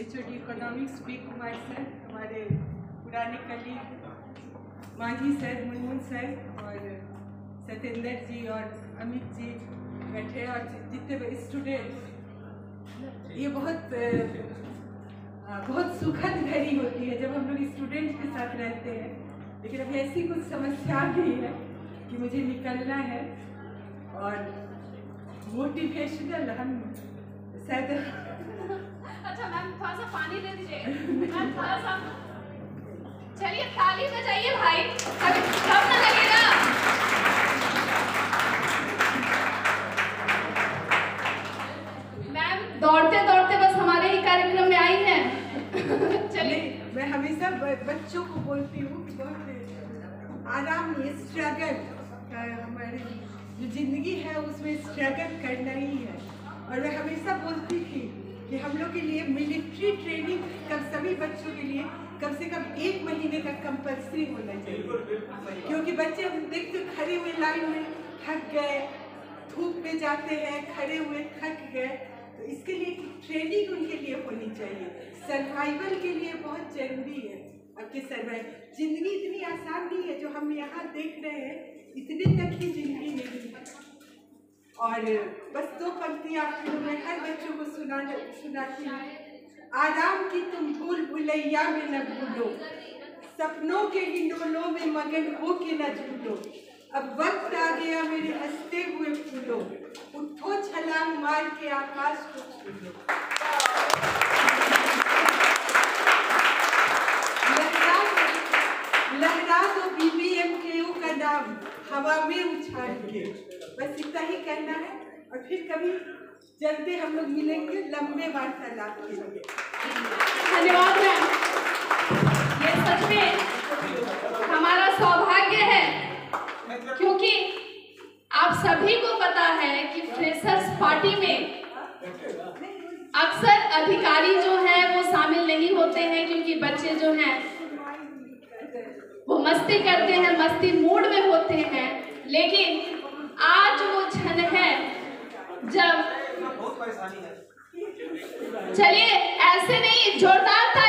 H O D economics P Kumar sir हमारे पुराने colleague Manjhi sir Munmun sir और सत्येंद्र जी और अमित जी बैठे और जितने स्टूडेंट ये बहुत बहुत सुखद घड़ी होती है जब हम लोग स्टूडेंट के साथ रहते हैं। लेकिन अभी ऐसी कुछ समस्या भी है कि मुझे निकलना है और मोटिवेशनल हम शायद थोड़ा सा पानी दे दीजिए। मैम, थोड़ा सा। चलिए ताली बजाइए भाई। कब ना लगेगा। मैम दौड़ते दौड़ते बस हमारे ही कार्यक्रम में आई हैं। चलिए। मैं हमेशा बच्चों को बोलती हूँ बहुत आराम ये स्ट्रगल हमारी जो ज़िंदगी है, उसमें स्ट्रगल करना ही है और मैं हमेशा बोलती थी कि हम लोग के लिए मिलिट्री ट्रेनिंग कब सभी बच्चों के लिए कम से कम एक महीने का कंपल्सरी होना चाहिए। क्योंकि बच्चे हम देखते खड़े हुए लाइन में थक गए धूप में जाते हैं खड़े हुए थक गए। तो इसके लिए ट्रेनिंग उनके लिए होनी चाहिए। सर्वाइवल के लिए बहुत ज़रूरी है। आपके सर्वाइव ज़िंदगी इतनी आसान नहीं है जो हम यहाँ देख रहे हैं इतने तक की ज़िंदगी नहीं है। और बस दो पंक्तियाँ आपको मैं हर सुना सुनाती हूँ आराम की तुम भूल भुलैया में न भूलो। सपनों के हिंडोलों में मगन हो के न झूलो। अब वक्त आ गया मेरे हँसते हुए फूलो। उठो छलांग मार के आकाश को छू लो लहरा दो- लहरा दो बीबीएम के यू का नाम। हवा में उछाल के। बस इतना ही कहना है। और फिर कभी जल्दी हम लोग मिलेंगे, लंबे वार्तालाप के लिए। धन्यवाद, मैम। ये सच में हमारा सौभाग्य है, क्योंकि आप सभी को पता है कि फ्रेशर्स पार्टी में अक्सर अधिकारी जो है, वो शामिल नहीं होते हैं, क्योंकि बच्चे जो हैं, वो मस्ती करते हैं, मस्ती मूड में होते हैं। लेकिन आज चलिए ऐसे नहीं जोरदार था।